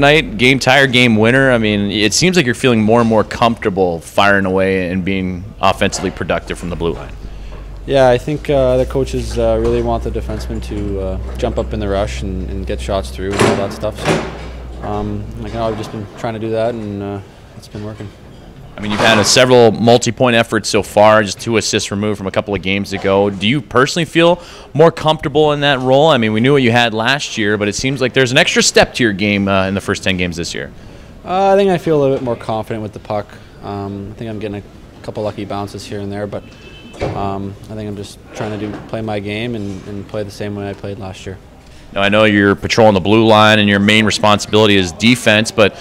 night, game tire, game winner. I mean, it seems like you're feeling more and more comfortable firing away and being offensively productive from the blue line. Yeah, I think uh, the coaches uh, really want the defensemen to uh, jump up in the rush and, and, get shots through and all that stuff. So, um, like, I've just been trying to do that, and uh, it's been working. I mean, you've had several multi-point efforts so far, just two assists removed from a couple of games ago. Do you personally feel more comfortable in that role? I mean, we knew what you had last year, but it seems like there's an extra step to your game uh, in the first 10 games this year. Uh, I think I feel a little bit more confident with the puck. Um, I think I'm getting a couple lucky bounces here and there, but um, I think I'm just trying to do play my game and, and play the same way I played last year. Now, I know you're patrolling the blue line and your main responsibility is defense, but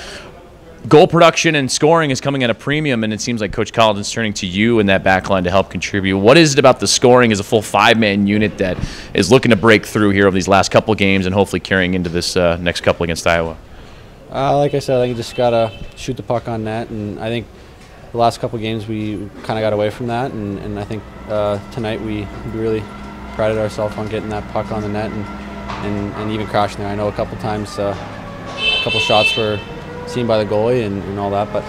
goal production and scoring is coming at a premium, and it seems like Coach Colliton's turning to you and that back line to help contribute. What is it about the scoring as a full five-man unit that is looking to break through here over these last couple games and hopefully carrying into this uh, next couple against Iowa? Uh, like I said, I think you just gotta shoot the puck on net, and I think the last couple games we kind of got away from that, and, and I think uh, tonight we, we really prided ourselves on getting that puck on the net and, and, and even crashing there. I know a couple times, uh, a couple shots were seen by the goalie and, and all that. But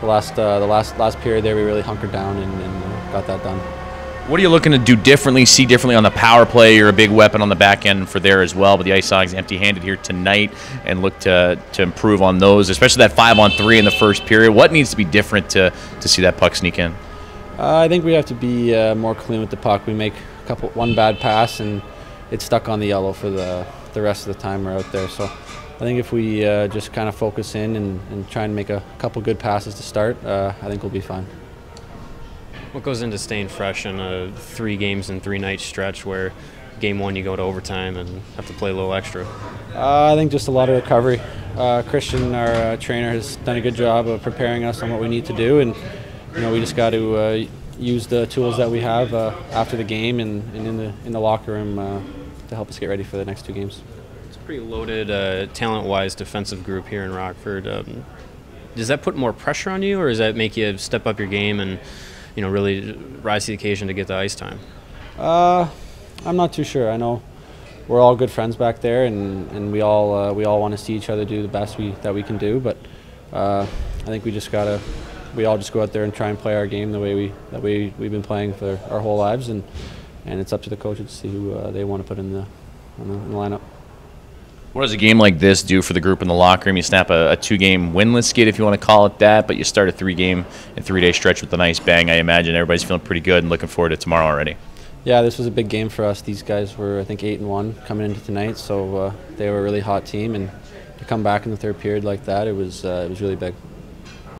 the last uh, the last last period there, we really hunkered down and, and uh, got that done. What are you looking to do differently, see differently on the power play? You're a big weapon on the back end for there as well, but the IceHogs empty-handed here tonight and look to, to improve on those, especially that five on three in the first period. What needs to be different to, to see that puck sneak in? Uh, I think we have to be uh, more clean with the puck. We make a couple one bad pass and it's stuck on the yellow for the the rest of the time we're out there. So I think if we uh, just kind of focus in and, and, try and make a couple good passes to start, uh, I think we'll be fine. What goes into staying fresh in a three games and three night stretch where game one you go to overtime and have to play a little extra? Uh, I think just a lot of recovery. Uh, Christian, our uh, trainer, has done a good job of preparing us on what we need to do, and you know we just got to uh, use the tools that we have after the game and, and, in the in the locker room to help us get ready for the next two games pretty loaded, uh, talent-wise defensive group here in Rockford. Um, does that put more pressure on you, or does that make you step up your game and, you know, really rise to the occasion to get the ice time? Uh, I'm not too sure. I know we're all good friends back there, and, and we all uh, we all want to see each other do the best we that we can do. But uh, I think we just gotta we all just go out there and try and play our game the way we that we we've been playing for our whole lives, and and it's up to the coaches to see who uh, they want to put in the, in the lineup. What does a game like this do for the group in the locker room? You snap a, a two-game winless skid, if you want to call it that, but you start a three-game and three-day stretch with a nice bang. I imagine everybody's feeling pretty good and looking forward to tomorrow already. Yeah, this was a big game for us. These guys were, I think, eight and one coming into tonight, so uh, they were a really hot team, and to come back in the third period like that, it was uh, it was really big.